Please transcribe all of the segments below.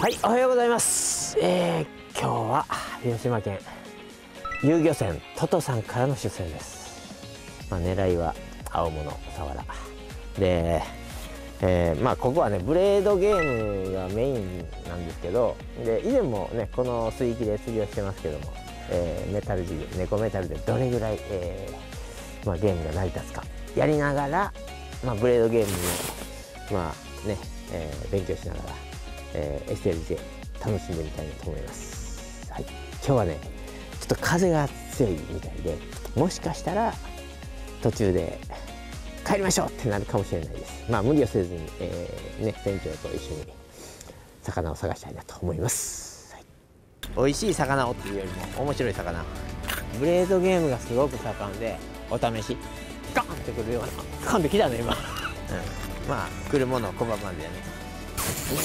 はいおはようございます。えー、今日は広島県遊漁船トトさんからの出船です。まあ狙いは青物サワラでえー、まあここはねブレードゲームがメインなんですけどで以前もねこの水域で釣りをしてますけども、えー、メタル事業猫メタルでどれぐらい、えーまあ、ゲームが成り立つかやりながら、まあ、ブレードゲームをまあね、えー、勉強しながら、えー、STL で楽しんでみたいなと思います、はい、今日はねちょっと風が強いみたいでもしかしたら途中で帰りましょうってなるかもしれないです。まあ無理をせずに、えー、ね船長と一緒に魚を探したいなと思います、はい、美味しい魚をっていうよりも面白い魚。ブレードゲームがすごく盛んでお試しガンってくるようなガンってきたね今、うん、まあ来るもの拒まんでね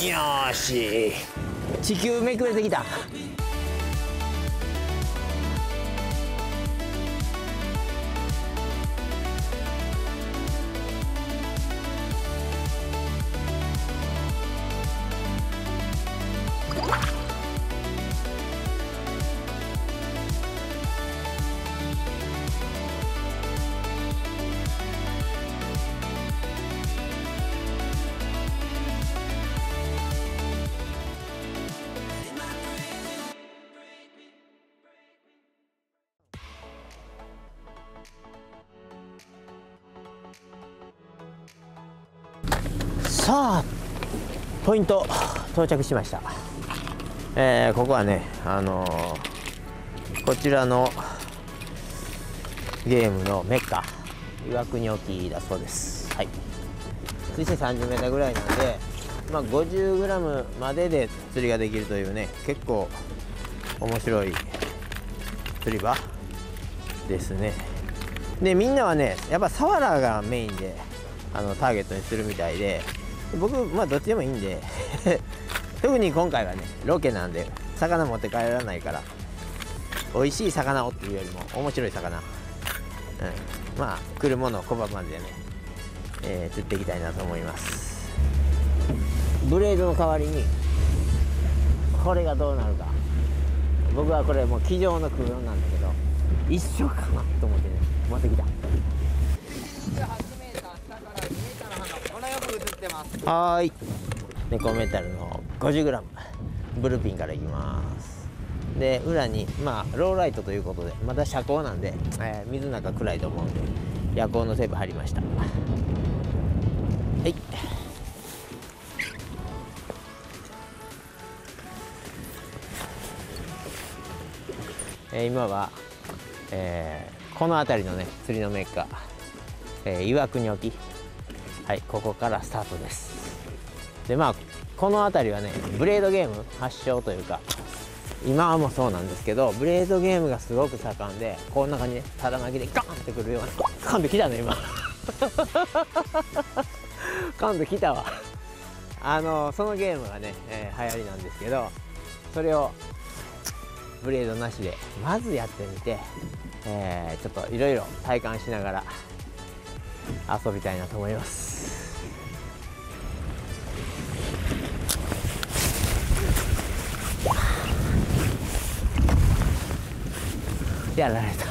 よし。地球めくれてきた。さあポイント到着しました、えー、ここはねあのー、こちらのゲームのメッカ岩国沖だそうです。はい。水深 30m ぐらいなんでまあ 50g までで釣りができるというね結構面白い釣り場ですね。でみんなはねやっぱサワラがメインであのターゲットにするみたいで僕まあどっちでもいいんで。特に今回はねロケなんで魚持って帰らないから。美味しい魚をっていうよりも面白い魚、うん、まあ来るものを拒まんでね、えー、釣っていきたいなと思います。ブレードの代わりにこれがどうなるか。僕はこれもう机上の空論なんだけど一緒かなと思ってね持ってきた。はい。猫メタルの 50g ブルピンからいきます。で裏にまあローライトということでまた遮光なんで、えー、水の中暗いと思うんで夜光のテープ貼りました。はい。えー、今は、えー、この辺りのね釣りのメッカー、えー、岩国沖。はいここからスタートです。でまあこの辺りはねブレードゲーム発祥というか今はもそうなんですけどブレードゲームがすごく盛んでこんな感じでただ巻きでガンってくるようなガンってきたね今。ガンってきたわ。あのそのゲームがね、えー、流行りなんですけどそれをブレードなしでまずやってみて、えー、ちょっといろいろ体感しながら遊びたいなと思います。やられた。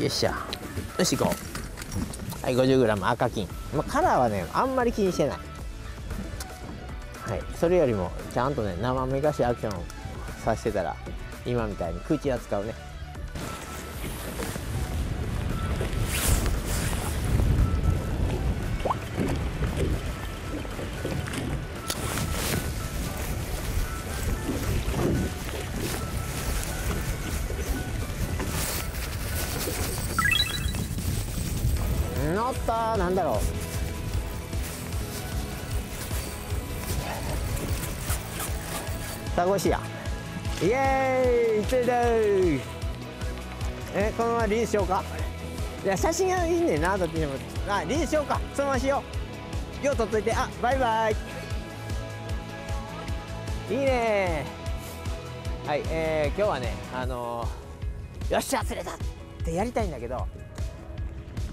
よっしゃよし行こう。はい 50g 赤金、まあ、カラーはねあんまり気にしてない。はいそれよりもちゃんとね生めかしアクションさせてたら今みたいに口扱うね。なんだろう。タコシや。イエーイ釣れたえこのままリリースしようか。いや写真がいいねんなどっちでも。あリリースしようか。そのまましよう。よう撮っといて。あバイバイ。いいね。はいえー、今日はねあのー、よっしゃ釣れたってやりたいんだけど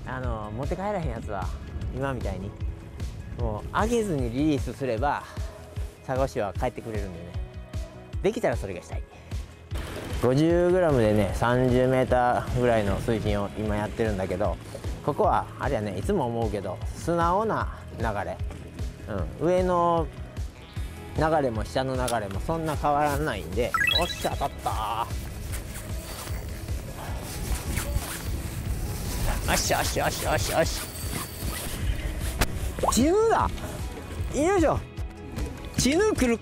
あの持って帰らへんやつは今みたいにもう上げずにリリースすれば佐賀市は帰ってくれるんでね。できたらそれがしたい。50g でね 30m ぐらいの水深を今やってるんだけどここはあれやねいつも思うけど素直な流れ、うん、上の流れも下の流れもそんな変わらないんでおっしゃ当たったよしよしよしよしよし。チヌだ。よいしょ。チヌ来る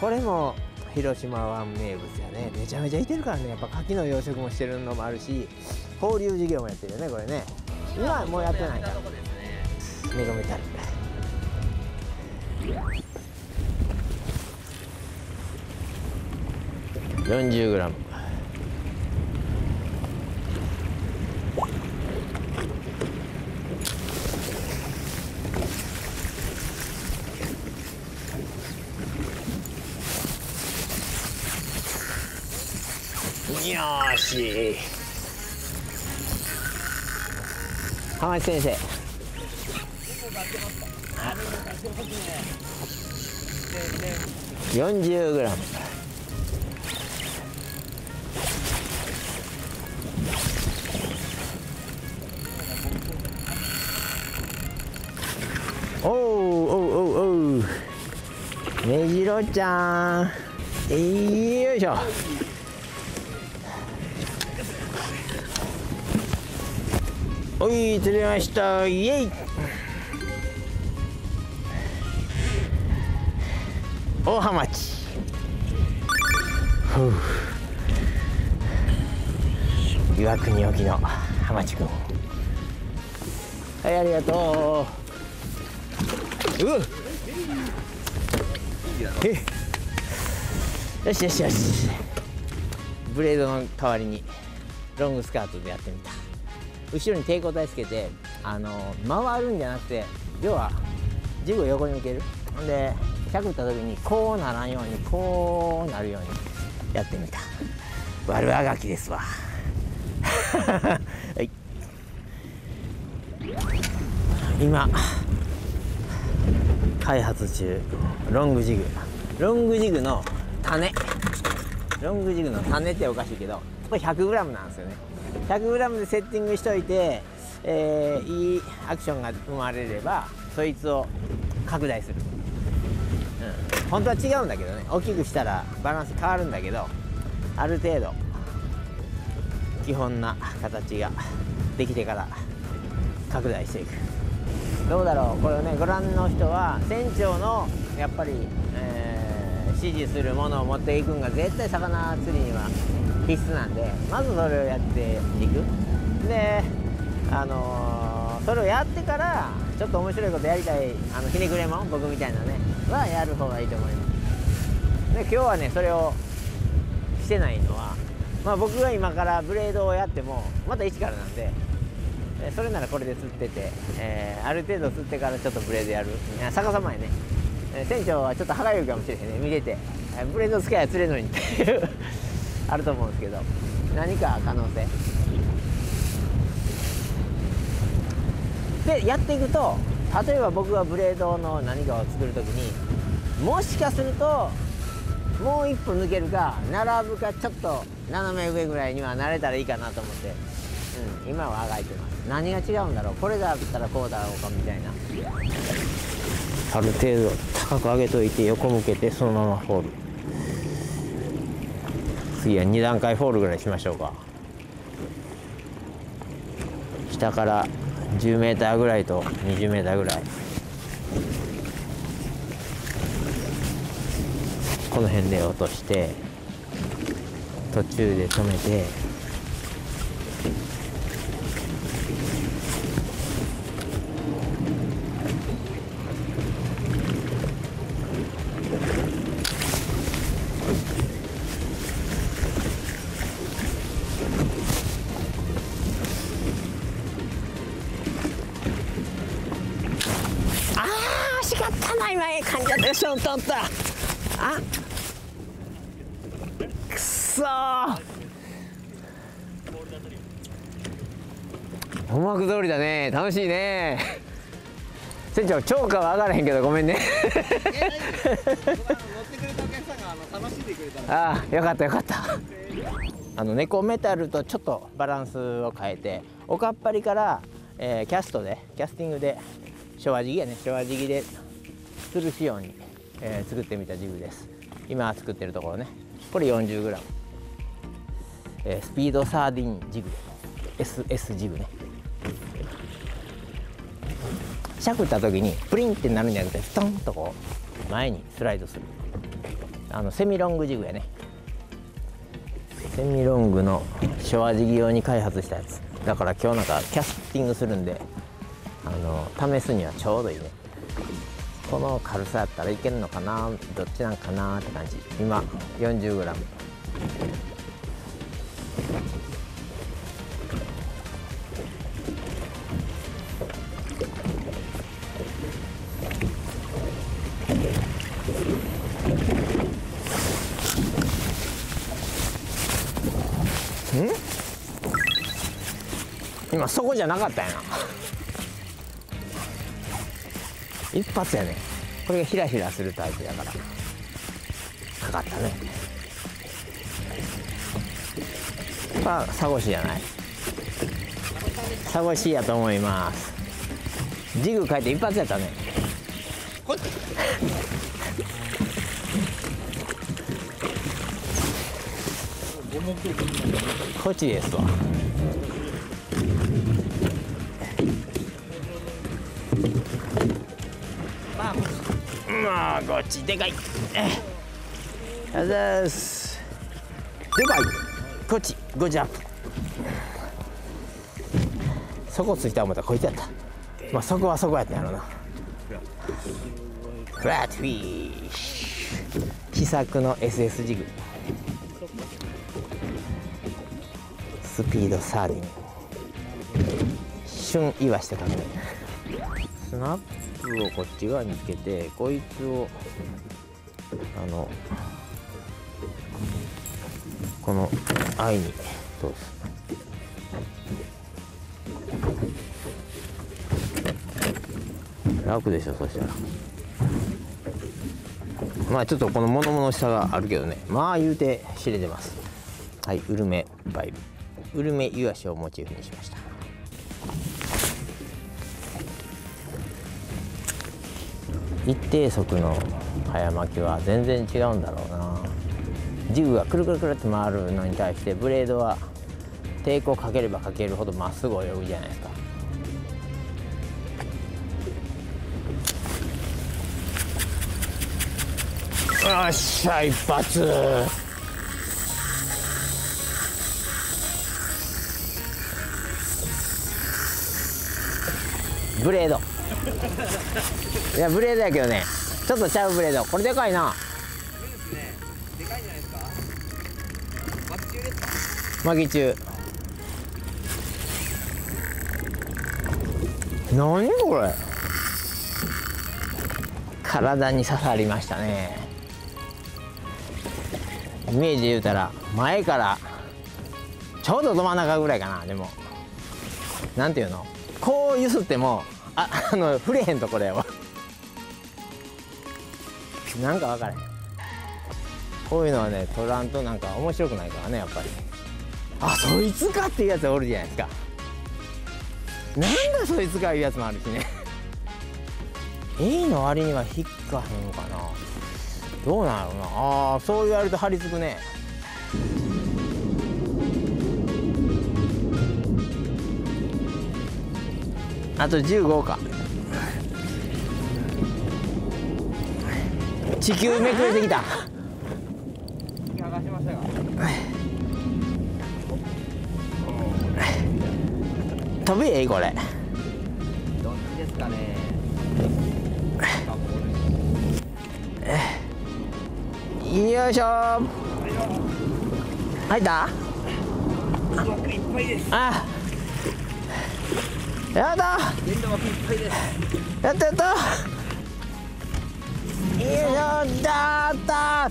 これも広島湾名物やね。めちゃめちゃいてるからね。やっぱ牡蠣の養殖もしてるのもあるし放流事業もやってるよねこれね。今はもうやってないか。ら恵めたる。40グラムよし。浜地先生。40グラム。おうおうおうおう。めじろちゃん。よいしょ。おい釣れました。イエイ。大浜町。岩国沖の浜地君。はいありがとう。うよしよしよし。ブレードの代わりにロングスカートでやってみた。後ろに抵抗体つけてあの回るんじゃなくて要はジグを横に向ける。で100打った時にこうならんようにこうなるようにやってみた。悪あがきですわ。はい。今開発中ロングジグ。ロングジグの種。ロングジグの種っておかしいけどこれ 100g なんですよね。100g でセッティングしといて、えー、いいアクションが生まれればそいつを拡大する、うん、本当は違うんだけどね。大きくしたらバランス変わるんだけどある程度基本な形ができてから拡大していく。どうだろう？これをねご覧の人は船長のやっぱり、えー、指示するものを持っていくんが絶対魚釣りには必須なんでまずそれをやっていく。であのー、それをやってからちょっと面白いことやりたいあのひねくれもん僕みたいなねはやる方がいいと思います。で今日はねそれをしてないのはまあ僕が今からブレードをやってもまた一からなんでそれならこれで釣ってて、えー、ある程度釣ってからちょっとブレードやる。逆さまやね。船長はちょっと歯がゆいかもしれへんね。見ててブレードつけや釣れるのにっていう。あると思うんですけど。何か可能性。でやっていくと例えば僕がブレードの何かを作る時にもしかするともう一歩抜けるか並ぶかちょっと斜め上ぐらいにはなれたらいいかなと思って、うん、今はあがいてます。何が違うんだろう。これだったらこうだろうかみたいな。ある程度高く上げといて横向けてそのままフォール。次は2段階フォールぐらいしましょうか。下から 10m ぐらいと 20m ぐらい。この辺で落として途中で止めて。よし取ったあ。くそ思惑通りだね。楽しいね。船長超過は上がらへんけどごめんね。ああよかったよかった。あの猫メタルとちょっとバランスを変えておかっぱりから、えーキャストでキャスティングで昭和時期やね。昭和時期で吊るすように、えー作ってみたジグです。今作ってるところね。これ 40g、えースピードサーディンジグ。SS ジグね。しゃくった時にプリンってなるんじゃなくてストンとこう前にスライドする。あのセミロングジグやね。セミロングの昭和事業用に開発したやつ。だから今日なんかキャスティングするんであの試すにはちょうどいいね。この軽さやったらいけるのかな？どっちなんかなって感じ。今 40g 今そこじゃなかったやな。一発やね。これがヒラヒラするタイプやから。かかったね。まあサゴシじゃない。サゴシやと思います。ジグ変えて一発やったね。こっちこっちですわまあこっちでかい。えありがとうございます。でかい。こっちゴジャップ。そこついた思ったらこいつやった。まあそこはそこやったんやろな。フラットフィッシュ試作の SS ジグ。スピードサーディン旬言わしてかけるスナップ？をこっち側につけてこいつをあのこの愛に通す。楽でしょそしたら。まあちょっとこの物々しさがあるけどね。まあ言うて知れてます。はいウルメバイブウルメイワシをモチーフにしました。一定速の早巻きは全然違うんだろうな。ジグがくるくるくるって回るのに対してブレードは抵抗かければかけるほどまっすぐ泳ぐじゃないですか。よっしゃ一発。ブレードいやブレードやけどね。ちょっとちゃうブレード。これでかいな。でかいんじゃないですか？巻き中ですか？巻き中何これ？体に刺さりましたね。イメージで言うたら前からちょうどど真ん中ぐらいかなでも。なんていうの？こうゆすってもああの触れへんところやわ。なんか分からへん。こういうのはね取らんとなんか面白くないからねやっぱり。あそいつかっていうやつおるじゃないですか。なんだそいつかいうやつもあるしね。A の割には引っかへんかな。どうなんやろな。あそう言われると張り付くね。あと15か。地球めくれてきた。飛ぶえこれ。どっちですかね。よいしょ。入った？枠いっぱいですあ。やった電動枠いっぱいですやった。やったやった。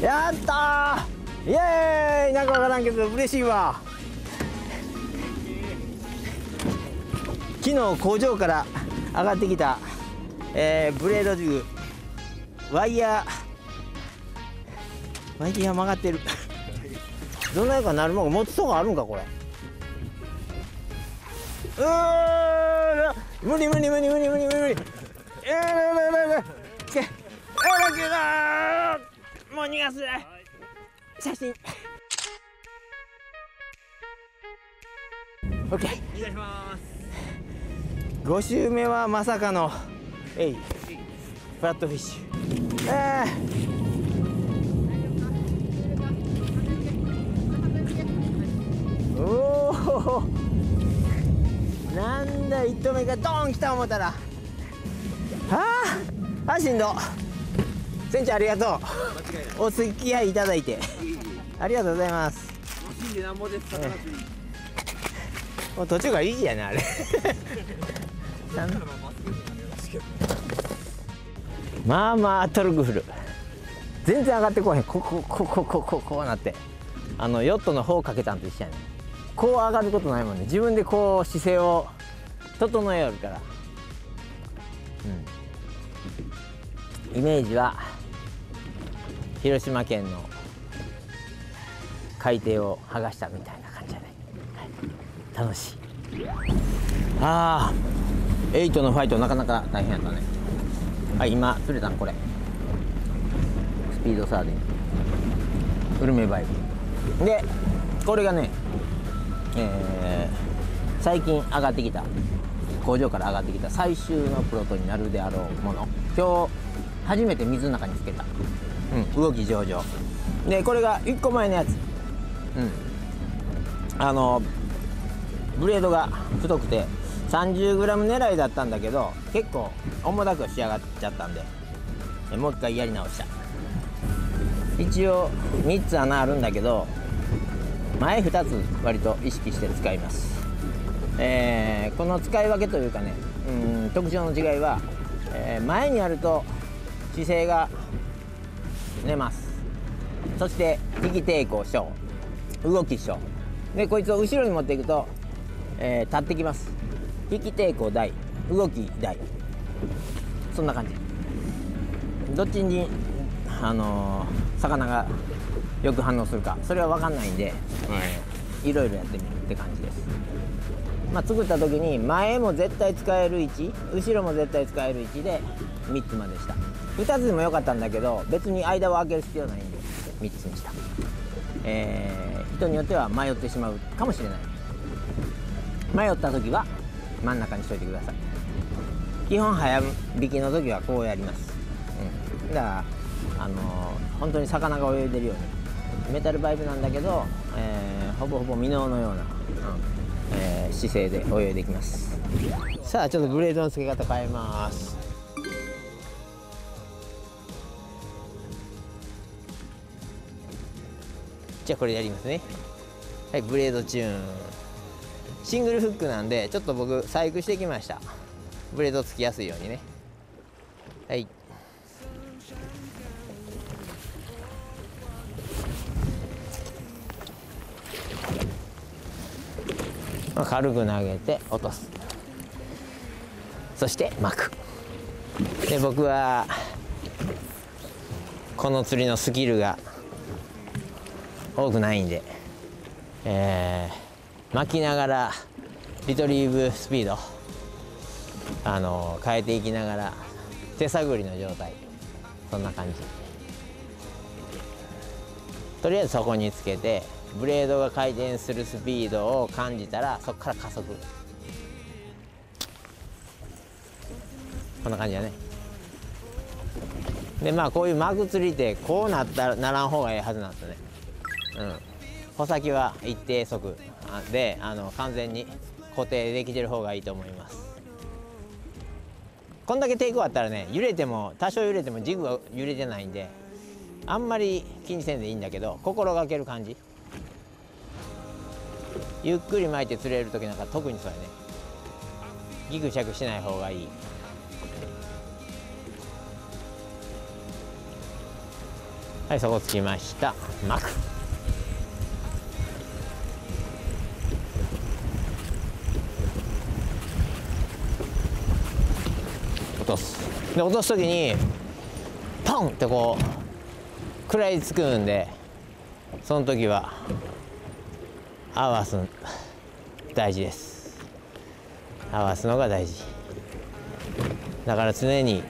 やった。イエーイ。なんかわからんけど嬉しいわ。昨日工場から上がってきた、えーブレードジグワイヤー。ワイヤー曲がってる。どんないかなるもん持つとこあるんかこれ。うー無理無理無理無理無理無理無理えーけえらけだもう逃がす写真オッケーお願いします5周目はまさかのえいフラットフィッシュえおおなんだ1投目がドーン来た思ったら。はああしんど。船長ありがとう。お付き合いいただいて。ありがとうございます。マシンでなんぼです魚釣りもう途中からいいやねあれ。なあまっすぐになりますけどまあまあトルクフル。全然上がってこへん。こここここここうなって。あのヨットの方かけたんと一緒やねこう上がることないもんね。自分でこう姿勢を整えよるから。うん。イメージは広島県の海底を剥がしたみたいな感じやね、はい、楽しい。ああ8のファイトなかなか大変やったね。はい今釣れたのこれ。スピードサーディンウルメバイブでこれがねえー最近上がってきた工場から上がってきた最終のプロトになるであろうもの。今日初めて水の中につけた、うん、動き上々。でこれが1個前のやつ。うん。あのブレードが太くて 30g 狙いだったんだけど結構重たく仕上がっちゃったんで。えもう一回やり直した。一応3つ穴あるんだけど前2つ割と意識して使います。えーこの使い分けというかねうん特徴の違いは、えー前にあると姿勢が寝ます。そして引き抵抗小動き小でこいつを後ろに持っていくと、えー立ってきます。引き抵抗大動き大。そんな感じ。どっちにあのー魚がよく反応するか。それは分かんないんで、えーいろいろやってみるって感じです。まあ作った時に前も絶対使える位置後ろも絶対使える位置で3つまでした。2つでもよかったんだけど別に間を空ける必要ないんで3つにした。えー人によっては迷ってしまうかもしれない。迷った時は真ん中にしといてください。基本早引きの時はこうやります、うん、だからあのー本当に魚が泳いでるようにメタルバイブなんだけど、えーほぼほぼミノーのような、うんえー姿勢で泳いできます。さあちょっとブレードの付け方変えます。じゃあこれやりますね。はいブレードチューン。シングルフックなんでちょっと僕細工してきました。ブレードつきやすいようにね。はい。まあ軽く投げて落とす。そして巻く。で僕はこの釣りのスキルが多くないんで、えー巻きながらリトリーブスピードあの変えていきながら手探りの状態。そんな感じ。とりあえずそこにつけてブレードが回転するスピードを感じたらそこから加速。こんな感じだね。でまあこういうマグ釣りってこうなったらならん方がいいはずなんですね。うん。穂先は一定速であの完全に固定できてる方がいいと思います。こんだけテイクあったらね揺れても多少揺れてもジグは揺れてないんであんまり気にせんでいいんだけど心がける感じ。ゆっくり巻いて釣れる時なんか特にそうやね。ギクシャクしない方がいい。はいそこつきました。巻く。とす。で落とす時にポンってこう食らいつくんでその時は合わす大事です。合わすのが大事。だから常に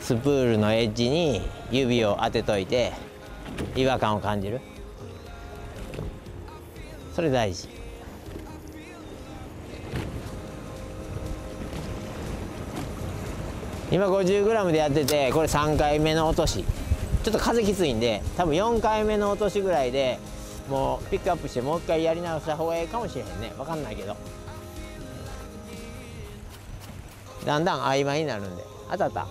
スプールのエッジに指を当てといて違和感を感じる。それ大事。今 50g でやっててこれ3回目の落とし。ちょっと風きついんで多分4回目の落としぐらいでもうピックアップしてもう一回やり直した方がいいかもしれへんね。分かんないけど。だんだん曖昧になるんで。当たった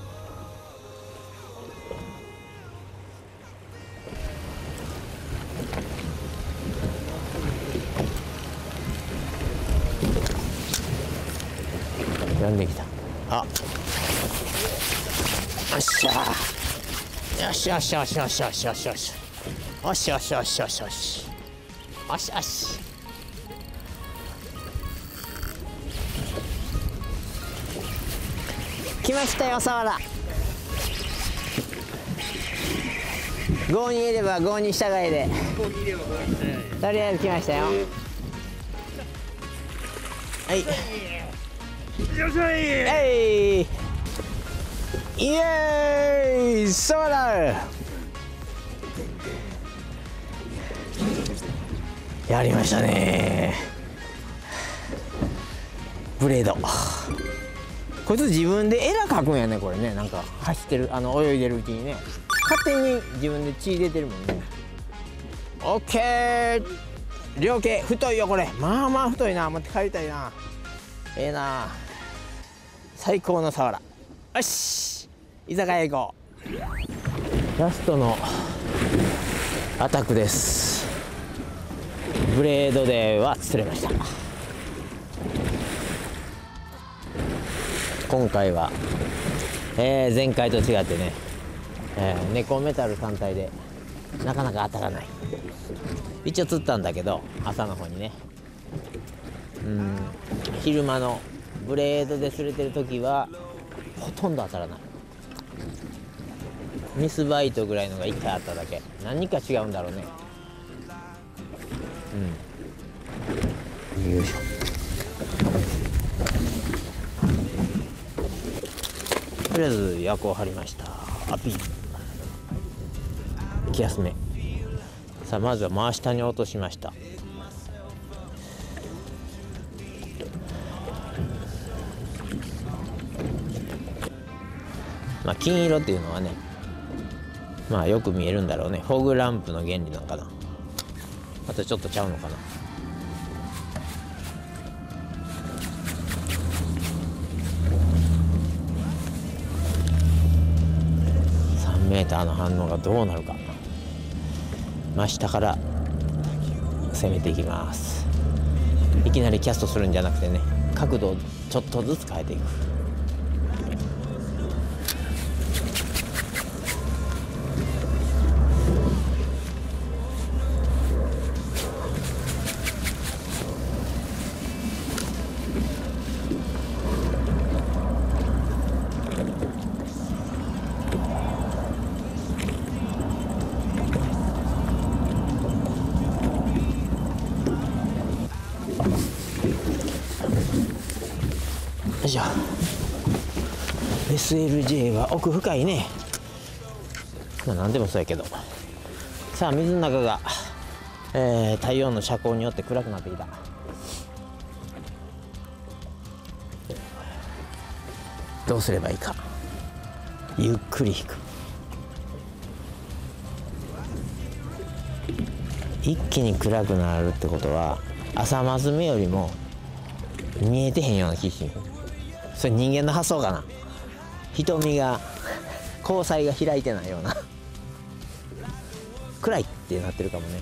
読んできた。あ。よっしゃよしよしよしよしよしよしよしよしよしよしよしよし。よしよし。来ましたよサワラ5にいれば5に従いでとりあえず来ましたよ。はい。よっしゃい。イエーイサワやりましたね。ブレード。こいつ自分でエラ描くんやねこれね。なんか走ってるあの泳いでるうちにね。勝手に自分で血出てるもんね。オッケー。両径太いよこれ。まあまあ太いな。持って帰りたいな。ええな。最高のサワラ。よし。居酒屋行こう。ラストのアタックです。ブレードでは釣れました。今回は、えー前回と違ってね、えー猫メタル単体でなかなか当たらない。一応釣ったんだけど朝の方にね。うん昼間のブレードで釣れてる時はほとんど当たらない。ミスバイトぐらいのが1回あっただけ。何か違うんだろうね。うん。よいしょ。とりあえず薬を張りました。アピー気休め。さあまずは真下に落としました。まあ金色っていうのはねまあよく見えるんだろうね。フォグランプの原理なのかな。あとちょっとちゃうのかな。3メーターの反応がどうなるか。真下から攻めていきます。いきなりキャストするんじゃなくてね角度をちょっとずつ変えていく。よいしょ SLJ は奥深いね。まあ何でもそうやけど。さあ水の中が、えー太陽の遮光によって暗くなってきた。どうすればいいか。ゆっくり引く。一気に暗くなるってことは朝まずめよりも見えてへんような気しんそれ人間の発想かな。瞳が交際が開いてないような。暗いってなってるかもね。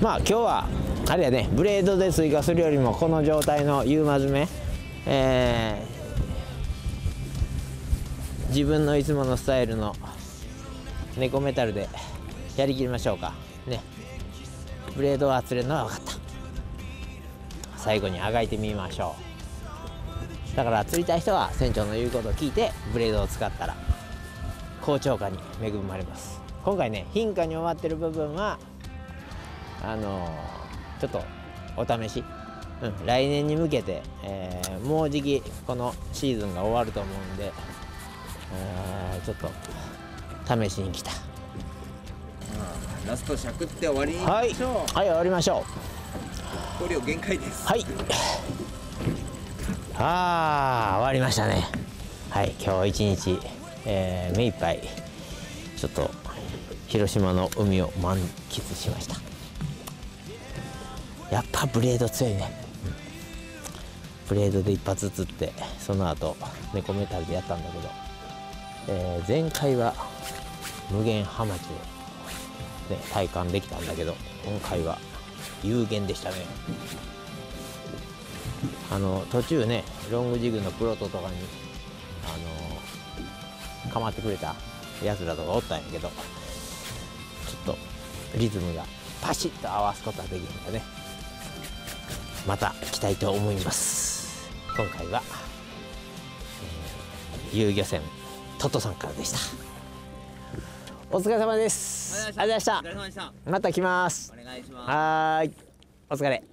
まあ今日はあれやね。ブレードで追加するよりもこの状態の夕間詰めえー自分のいつものスタイルの猫メタルでやりきりましょうか。ね。ブレードは釣れるのは分かった。最後にあがいてみましょう。だから釣りたい人は船長の言うことを聞いてブレードを使ったら好釣果に恵まれます。今回ね貧価に終わってる部分はあのーちょっとお試し、うん、来年に向けて、えーもうじきこのシーズンが終わると思うんで、えーちょっと試しに来たラストしゃくって終わりましょう、はい終わりましょう考慮限界ですはい。ああ、終わりましたね。はい、今日一日、えー、目いっぱい。ちょっと広島の海を満喫しました。やっぱブレード強いね。ブレードで一発ずつって、その後猫メタルでやったんだけど、えー前回は無限ハマチを、ね、体感できたんだけど、今回は有限でしたね。あの途中ねロングジグのプロトとかにあの構ってくれたやつらとかおったんやけどちょっとリズムがパシッと合わすことはできるんでね。また来たいと思います。今回は、えー遊漁船トトさんからでした。お疲れ様です。ありがとうございました。また来ます。お願いします。はーい。お疲れ